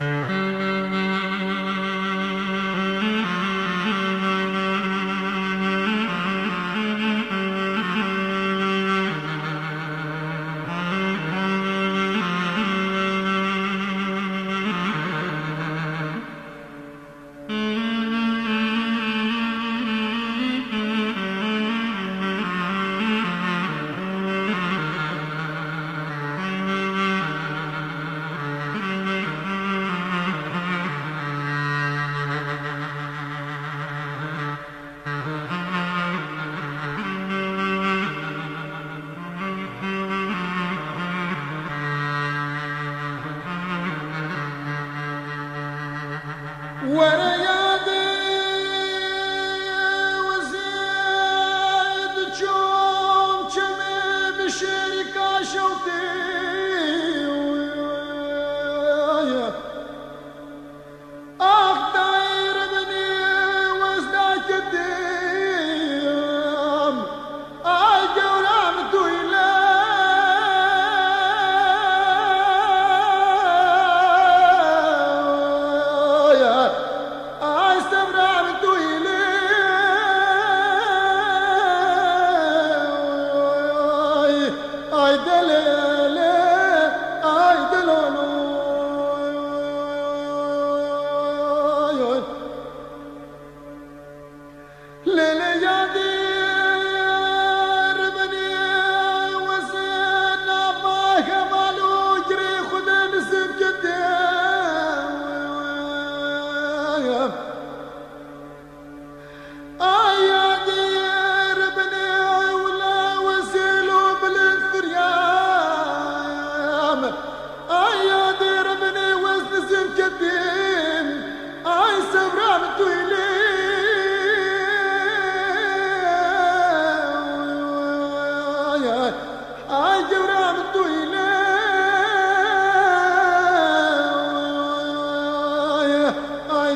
Mm-hmm.